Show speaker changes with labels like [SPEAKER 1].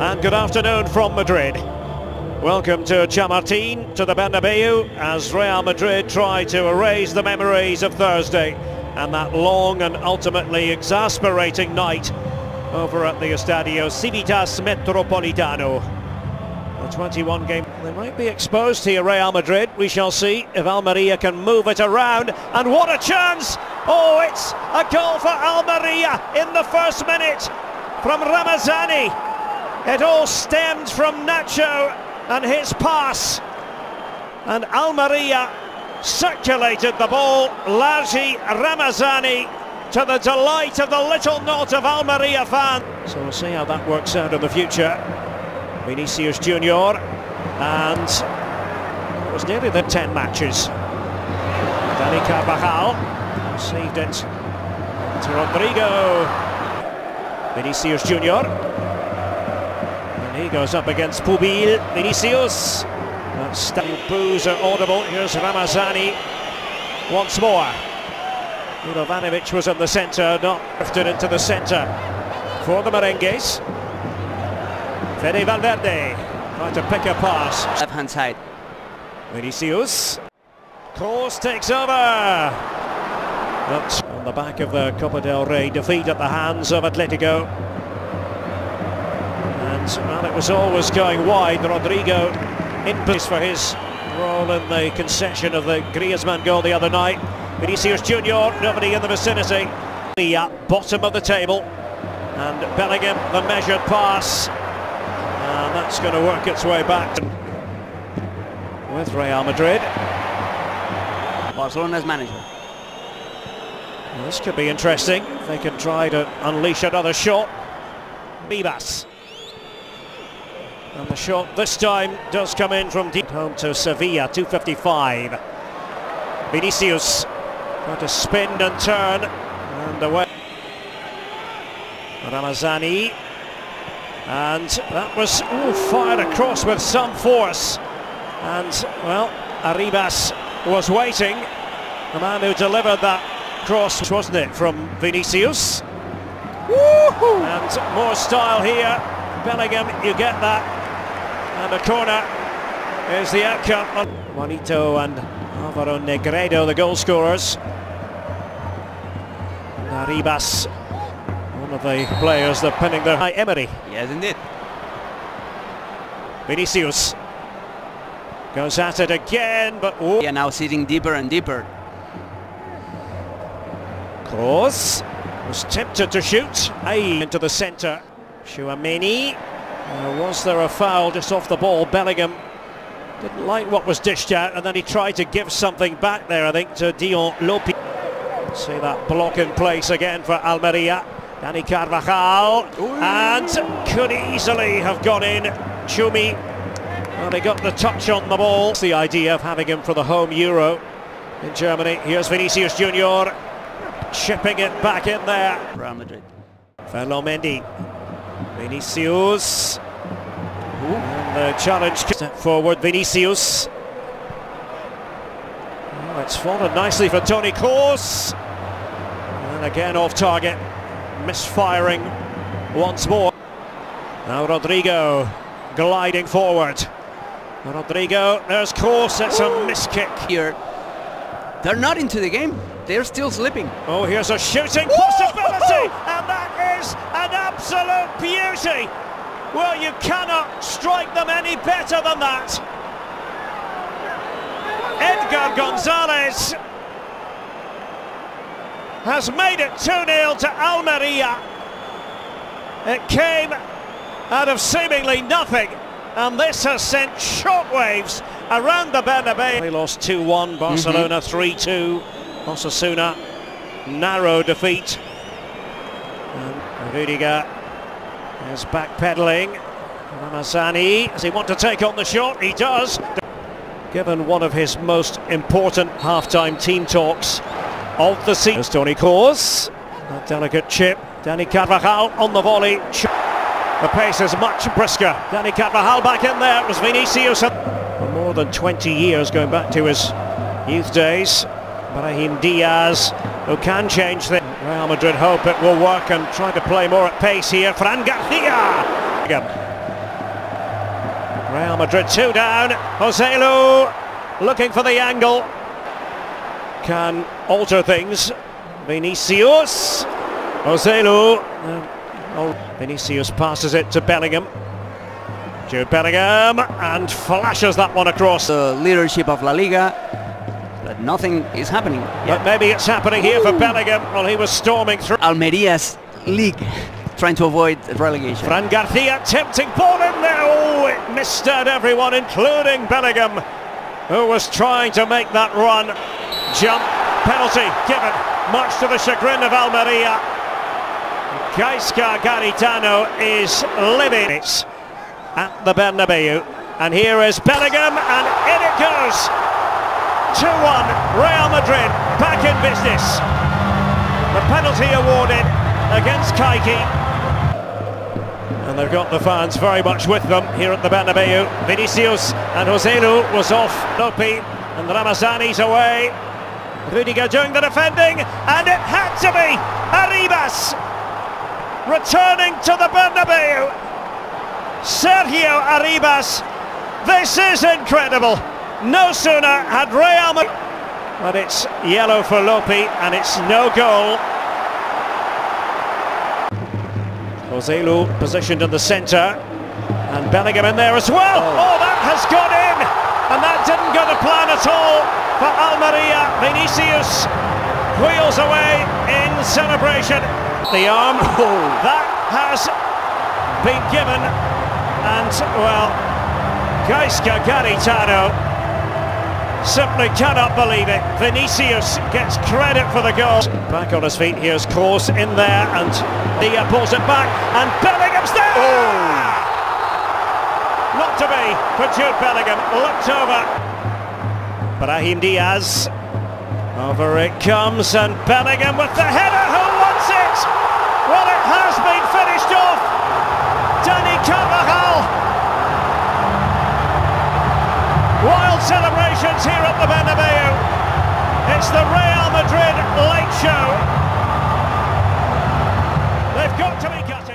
[SPEAKER 1] and good afternoon from Madrid. Welcome to Chamartin, to the Bernabeu, as Real Madrid try to erase the memories of Thursday and that long and ultimately exasperating night over at the Estadio Civitas Metropolitano. The 21 game, they might be exposed here, Real Madrid. We shall see if Almeria can move it around. And what a chance! Oh, it's a goal for Almeria in the first minute from Ramazani. It all stemmed from Nacho and his pass. And Almeria circulated the ball. Largie Ramazani to the delight of the little knot of Almeria fan. So we'll see how that works out in the future. Vinicius Junior and it was nearly the 10 matches. Dani Carvajal saved it to Rodrygo. Vinicius Junior he goes up against Pubill. Vinicius. That boos are audible. Here's Ramazani once more. Milovanovic was in the centre, not drifted into the centre for the Merengues. Fede Valverde trying to pick a pass.
[SPEAKER 2] Left hand side.
[SPEAKER 1] Vinicius. Kroos takes over. But on the back of the Copa del Rey defeat at the hands of Atletico. And well, it was always going wide. Rodrigo in place for his role in the concession of the Griezmann goal the other night. Vinicius Junior, nobody in the vicinity. The uh, bottom of the table. And Bellingham, the measured pass. And that's going to work its way back with Real Madrid.
[SPEAKER 2] Barcelona's manager.
[SPEAKER 1] Well, this could be interesting. They can try to unleash another shot. Bibas. And the shot this time does come in from deep home to Sevilla, 255. Vinicius trying to spin and turn and away. Ramazani and that was ooh, fired across with some force. And well Arribas was waiting the man who delivered that cross wasn't it from Vinicius? And more style here. Bellingham you get that and the corner is the outcome Juanito and Alvaro Negredo the goal scorers Arribas one of the players that pinning their high Emery
[SPEAKER 2] Yes, indeed.
[SPEAKER 1] Vinicius goes at it again, but oh.
[SPEAKER 2] Yeah, now sitting deeper and deeper.
[SPEAKER 1] Kroos was tempted to shoot. Aye, into the centre. Tchouameni. Uh, was there a foul just off the ball? Bellingham didn't like what was dished out, and then he tried to give something back there, I think, to Dion Lopez. See that block in place again for Almeria. Dani Carvajal Ooh. and could easily have gone in. Chumi, well, they got the touch on the ball. It's the idea of having him for the home Euro in Germany. Here's Vinicius Junior chipping it back in there.
[SPEAKER 2] Real Madrid.
[SPEAKER 1] Ferland Mendy. Vinicius. Ooh. And the challenge step forward. Vinicius. Oh, it's fallen nicely for Toni Kroos. And again off target misfiring once more. Now Rodrygo gliding forward. Rodrygo, there's Kroos, it's a miss kick.
[SPEAKER 2] Here, they're not into the game, they're still slipping.
[SPEAKER 1] Oh, here's a shooting possibility, absolute beauty. Well, you cannot strike them any better than that. Edgar Gonzalez has made it 2-0 to Almeria. It came out of seemingly nothing and this has sent shockwaves around the Bernabeu. They lost 2-1, Barcelona 3-2, mm-hmm. Osasuna narrow defeat. And Rudiger is backpedaling. Ramazani, does he want to take on the shot? He does. Given one of his most important half-time team talks of the season. Toni Kroos, a delicate chip. Dani Carvajal on the volley. The pace is much brisker. Dani Carvajal back in there. It was Vinicius. For more than 20 years, going back to his youth days. Brahim Diaz, who can change things. Real Madrid hope it will work and try to play more at pace here. Fran Garcia. Real Madrid two down. Jose Joselu looking for the angle. Can alter things. Vinicius. Joselu. Uh, oh, Vinicius passes it to Bellingham. Jude Bellingham and flashes that one across.
[SPEAKER 2] The leadership of La Liga, nothing is happening.
[SPEAKER 1] But maybe it's happening here for Bellingham. Well, he was storming through.
[SPEAKER 2] Almeria's league, trying to avoid relegation.
[SPEAKER 1] Fran Garcia tempting ball in there. Oh, it missteered everyone, including Bellingham, who was trying to make that run. Jump penalty given, much to the chagrin of Almeria. Gaizka Garitano is living it at the Bernabeu. And here is Bellingham, and in it goes. 2-1, Real Madrid back in business. The penalty awarded against Kaiky. And they've got the fans very much with them here at the Bernabeu. Vinicius and Joselu was off. Lopy and Ramazani's away. Rudiger doing the defending, and it had to be Arribas returning to the Bernabeu. Sergio Arribas, this is incredible. No sooner had Real Madrid, but it's yellow for Lopy, and it's no goal. Joselu positioned in the centre, and Bellingham in there as well. Oh. oh, that has gone in, and that didn't go to plan at all for Almeria. Vinicius wheels away in celebration. The arm, oh, that has been given, and well, Gaizka Garitano simply cannot believe it. Vinicius gets credit for the goal. Back on his feet, here's Kroos in there, and he uh, pulls it back, and Bellingham's there! Oh. Not to be for Jude Bellingham, looked over. Brahim Diaz, over it comes, and Bellingham with the header, who wants it? Well, it has been finished off. Dani Carvajal celebrations here at the Bernabeu. It's the Real Madrid late show. They've got to be gutted.